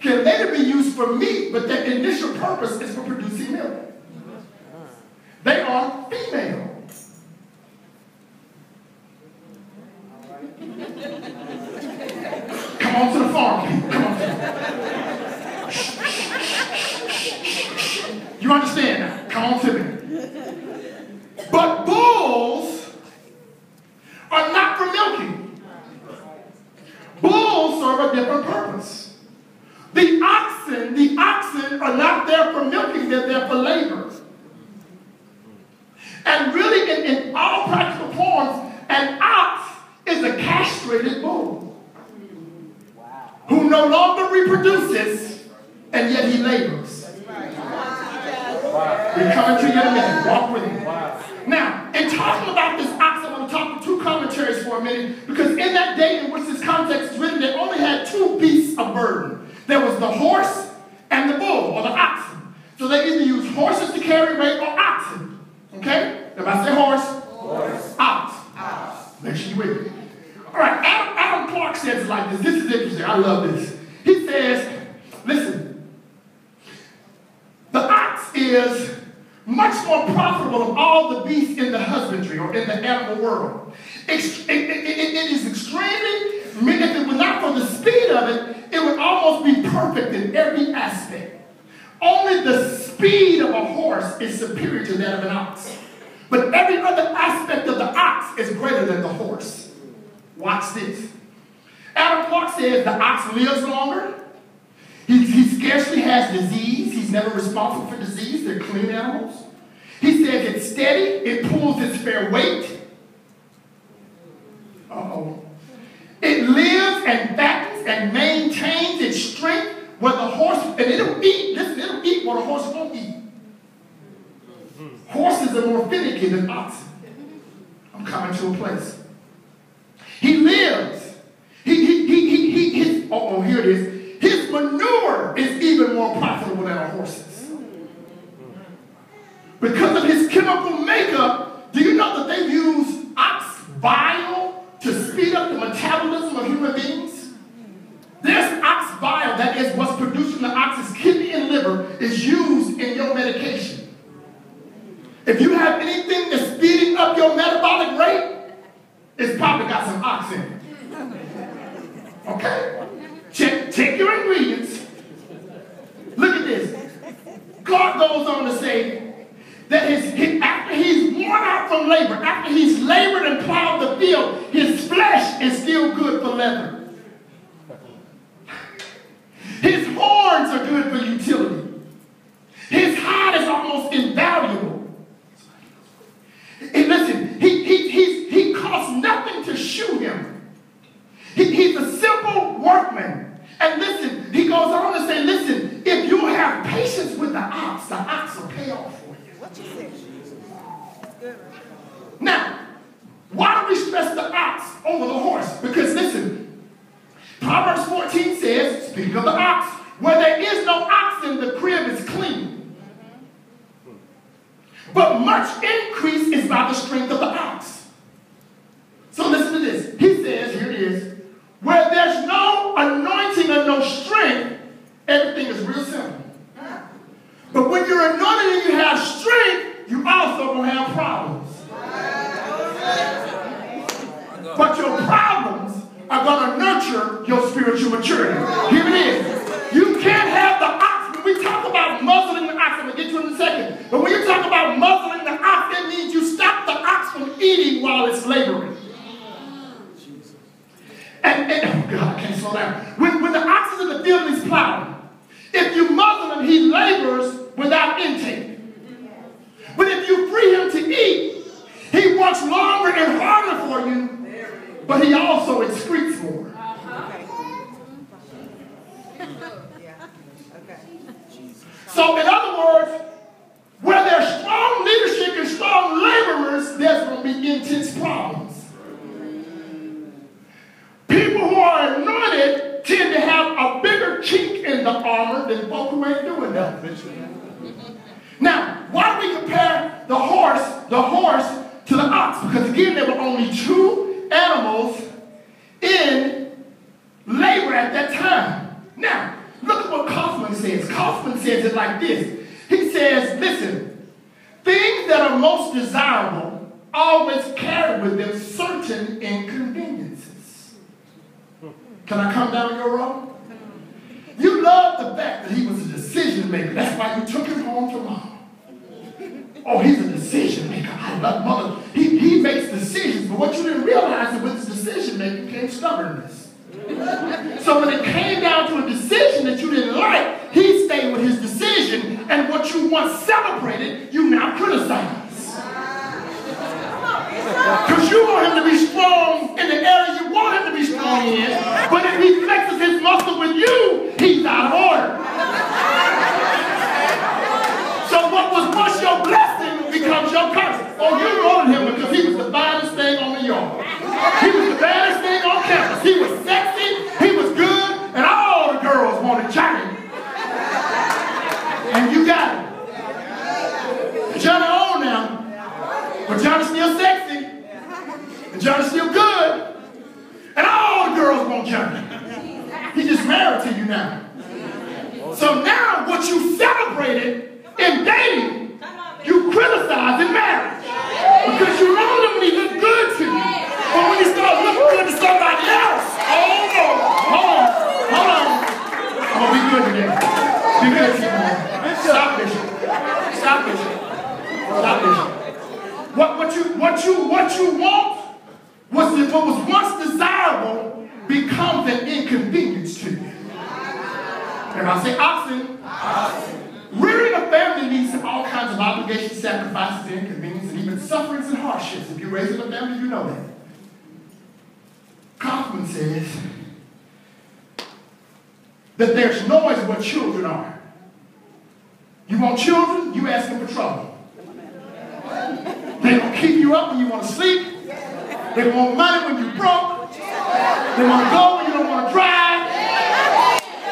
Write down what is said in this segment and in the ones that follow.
can later be used for meat, but their initial purpose is for producing milk. They are female. Come on to the farm. Come on. You understand? Come on to me. But bulls are not for milking. Bulls serve a different purpose. The oxen, the oxen are not there for milking, they're there for labor. And really, in, in all practical forms, an ox is a castrated bull who no longer reproduces, and yet he labors. We're coming to. Walk with me. Now, in talking about this ox, I'm going to talk two commentaries for a minute because in that day in which this context is written, they only had two beasts of burden. There was the horse and the bull, or the oxen. So they either used horses to carry weight or oxen. Okay? If I say horse, horse. ox. ox. Make sure you with me. All right, Adam, Adam Clarke says like this. This is interesting. I love this. He says, listen, the ox is much more profitable of all the beasts in the or in the animal world. it, it, it, it is extremely, if it were not for the speed of it, it would almost be perfect in every aspect. Only the speed of a horse is superior to that of an ox. But every other aspect of the ox is greater than the horse. Watch this. Adam Clarke says the ox lives longer. He, he scarcely has disease. He's never responsible for disease. They're clean animals. He says it's steady. It pulls its fair weight. Uh-oh. It lives and fattens and maintains its strength where the horse, and it'll eat, listen, it'll eat what a horse won't eat. Horses are more finicky than oxen. I'm coming to a place. He lives. He, he, he, he, he his, oh, here it is. His manure is even more profitable than a horse's. Because of his chemical makeup, do you know that they use ox bile to speed up the metabolism of human beings? This ox bile, that is what's producing the ox's kidney and liver, is used in your medication. If you have anything that's speeding up your metabolic rate, it's probably got some ox in it. Okay? Check, check your ingredients. Look at this. God goes on to say that his, his, after he's worn out from labor, after he's labored and plowed the field, his flesh is still good for leather. His horns are good for utility. His hide is almost invaluable. And listen, he, he, he, he costs nothing to shoe him. He, he's a simple workman. And listen, he goes on to say, listen, if you have patience with the ox, the ox will pay off for you. What you say? Now, why do we stress the ox over the horse? Because listen, Proverbs 14 says, speaking of the ox, where there is no oxen, the crib is clean. But much increase is by the strength of the ox. So listen to this. He says, here it is, where there's no anointing or no strength, everything is real simple. But when you're anointed and you have strength, you also to have problems. But your problems are to nurture your spiritual maturity. Here it is. You can't have the ox. When we talk about muzzling the ox, I'm going to get to it in a second. But when you talk about muzzling the ox, it means you stop the ox from eating while it's laboring. And, and oh God, I can't slow down. When, when the ox is in the field he's plowing, if you muzzle him, he labors without intake. But if you free him to eat, he works longer and harder for you, but he also excretes more. So, in other words, where there's strong leadership and strong laborers, there's going to be intense problems. People who are anointed tend to have a bigger chink in the armor than folk who ain't doing that. Now, why do we compare the horse, the horse to the ox? Because again, there were only two in labor at that time. Now, look at what Coffman says. Coffman says it like this. He says, listen, things that are most desirable always carry with them certain inconveniences. Can I come down your road? You love the fact that he was a decision maker. That's why you took him home to mom. Oh, he's a decision maker. I love mother. He, he makes decisions, but what you didn't realize is with decision making came stubbornness. so when it came down to a decision that you didn't like, he stayed with his decision, and what you once celebrated, you now criticize. Because you want him to be strong in the area you want him to be strong in, but if he flexes his muscle with you, he's out of order. So what was once your blessing becomes your curse. Oh, you And you got him. Johnny old now, but Johnny's still sexy, and Johnny's still good, and all the girls want Johnny. He just married to you now. So now what you celebrated in dating, you criticize in marriage. Because you know him when he look good to you. But when he start looking good to somebody else, oh no, hold on, hold on. I'm gonna be good today. Be good today. Stop this. Stop this. Stop this. What, what you what you what you want was what was once desirable becomes an inconvenience to you. Everybody say oxen. oxen. Rearing a family leads to all kinds of obligations, sacrifices, inconvenience, and even sufferings and hardships. If you're raising a family, you know that. Coffman says that there's noise where children are. You want children, you ask them for trouble. They will keep you up when you want to sleep. They want money when you're broke. They want to go when you don't want to drive.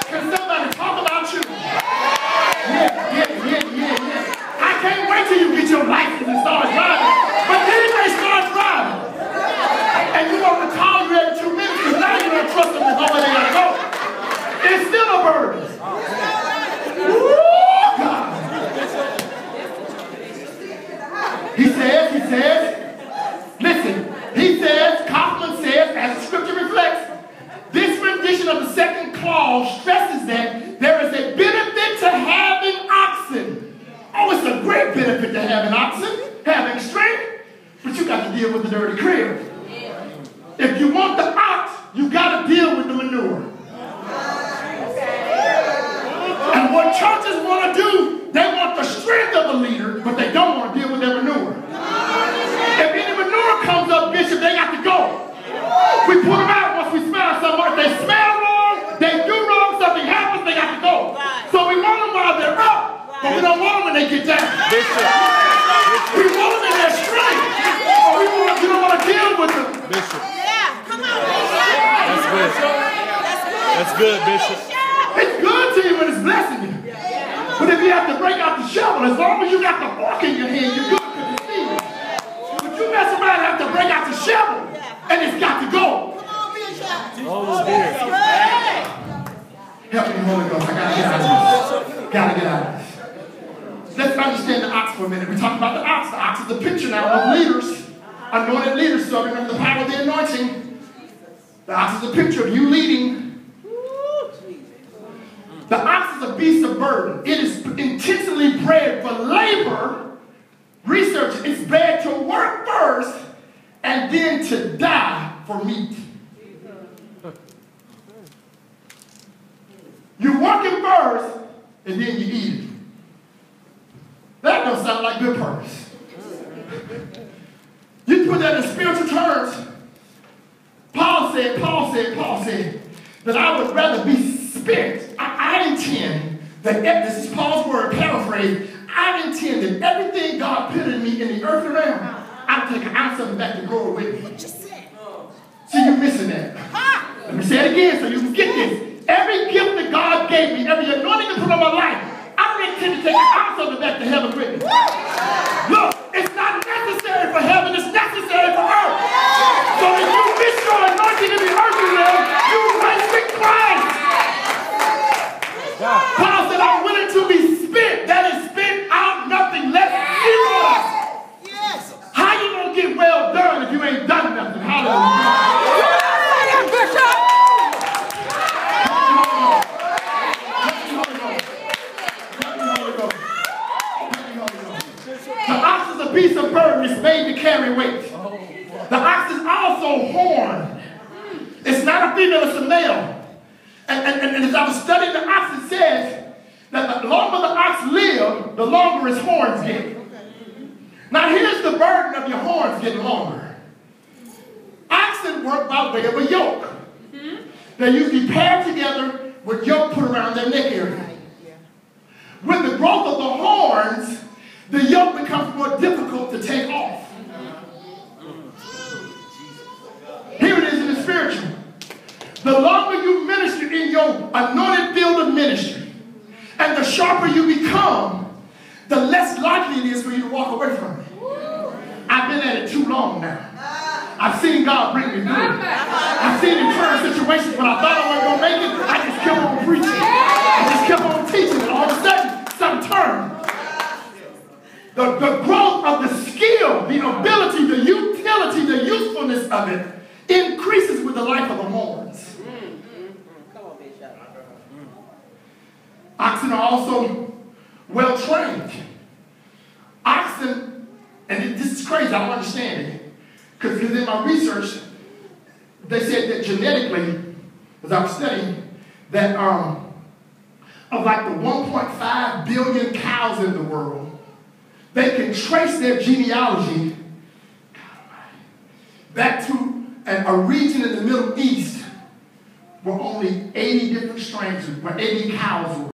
Can somebody talk about you? Yeah, yeah, yeah, yeah, yeah. I can't wait till you get your license and start driving. But then they start driving. And you want to call you every two minutes because now you don't trust them to go where they gotta go. It's still a burden. Woo, God. He says, he says, listen, he says, Coffman says, as the scripture reflects, this rendition of the second clause stresses that there is a benefit to having oxen. Oh, it's a great benefit to having oxen, having strength, but you got to deal with the dirty crib. If you want the ox, you got to deal with the manure. And what churches want to do, they want the strength of the leader, but they don't want to deal with their manure. If any manure comes up, Bishop, they got to go. We put them out once we smell something. If they smell wrong, they do wrong, something happens, they got to go. So we want them while they're up, but we don't want them when they get down. Bishop. We want them in their strength, but we, want, we don't want to deal with them. Bishop. Yeah, come on, Bishop. That's good. That's good. That's good, Bishop. It's good to you when it's blessing you. But if you have to break out the shovel, as long as you got the fork in your hand, you're good because it's steaming. But you mess around and have to break out the shovel, and it's got to go. Come on, Bishop. Holy Spirit. Good. Help me, Holy Ghost. I gotta get out of this. Gotta get out of this. Let's understand the ox for a minute. We talked about the ox. The ox is a picture now of leaders, anointed leaders serving under the power of the anointing. The ox is a picture of you leading. The ox is beast of burden. It is intentionally bred for labor. Research, it's bred to work first and then to die for meat. You're working first and then you eat it. That don't sound like good purpose. You put that in spiritual terms. Paul said, Paul said, Paul said that I would rather be spent. That, this is Paul's word, paraphrase, I intend that everything God put in me in the earthly realm, I take an ounce of it back to it with me. See, you're missing that. Let me say it again so you can get this. Every gift that God gave me, every anointing to put on my life, I don't intend to take an ounce of it back to heaven with me. Look, it's not necessary for heaven, The ox is a piece of burden made to carry weight. The ox is also horned. It's not a female, it's a male. And, and, and, and as I was studying the ox, it says that the longer the ox lives, the longer his horns get. Now here's the burden of your horns getting longer. Work by way of a yoke. They usually paired together with yoke put around their neck area. With the growth of the horns, the yoke becomes more difficult to take off. Here it is in the spiritual. The longer you minister in your anointed field of ministry, and the sharper you become, the less likely it is for you to walk away from it. I've been at it too long now. I've seen God bring me through. I've seen him turn situations when I thought I wasn't going to make it. I just kept on preaching. I just kept on teaching. And all of a sudden, something turned. The, the growth of the skill, the ability, the utility, the usefulness of it increases with the life of the Bishop. Oxen are also well trained. Oxen, and this is crazy, I don't understand it. Because in my research, they said that genetically, as I was studying, that um, of like the 1.5 billion cows in the world, they can trace their genealogy back to a region in the Middle East where only 80 different strains, where 80 cows were.